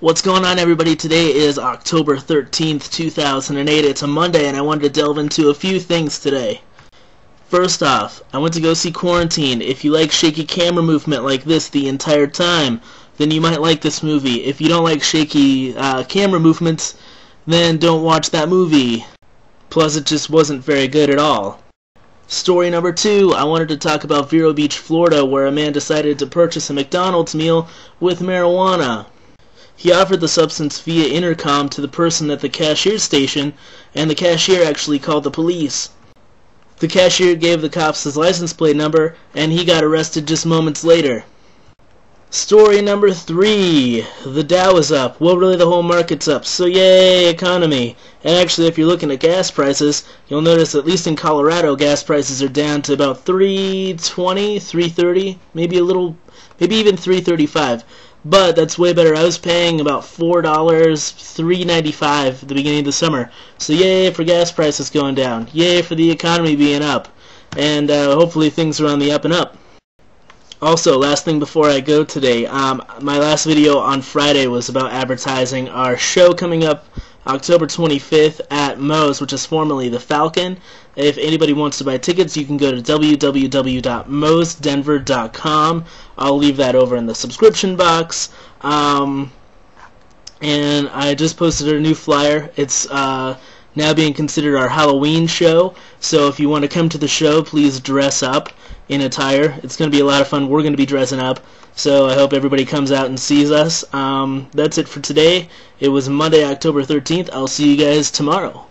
What's going on, everybody? Today is October 13th, 2008. It's a Monday, and I wanted to delve into a few things today. First off, I went to go see Quarantine. If you like shaky camera movement like this the entire time, then you might like this movie. If you don't like shaky uh, camera movements, then don't watch that movie. Plus, it just wasn't very good at all. Story number two, I wanted to talk about Vero Beach, Florida, where a man decided to purchase a McDonald's meal with marijuana. He offered the substance via intercom to the person at the cashier station, and the cashier actually called the police. The cashier gave the cops his license plate number, and he got arrested just moments later. Story number three. The Dow is up. Well, really, the whole market's up. So, yay, economy. And actually, if you're looking at gas prices, you'll notice at least in Colorado, gas prices are down to about 320, 330, maybe a little, maybe even 335. But that's way better. I was paying about four dollars, three ninety five at the beginning of the summer. So yay for gas prices going down. Yay for the economy being up. And uh, hopefully things are on the up and up. Also, last thing before I go today, um, my last video on Friday was about advertising our show coming up October 25th at Moe's, which is formerly the Falcon. If anybody wants to buy tickets, you can go to www.moesdenver.com. I'll leave that over in the subscription box. Um, and I just posted a new flyer. It's uh, now being considered our Halloween show. So if you want to come to the show, please dress up in attire. It's going to be a lot of fun. We're going to be dressing up. So I hope everybody comes out and sees us. Um, that's it for today. It was Monday, October 13th. I'll see you guys tomorrow.